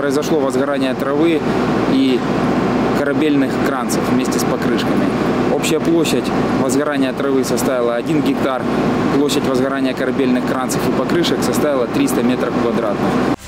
произошло возгорание травы и корабельных кранцев вместе с покрышками. Общая площадь возгорания травы составила 1 гектар, площадь возгорания корабельных кранцев и покрышек составила 300 метров квадратных.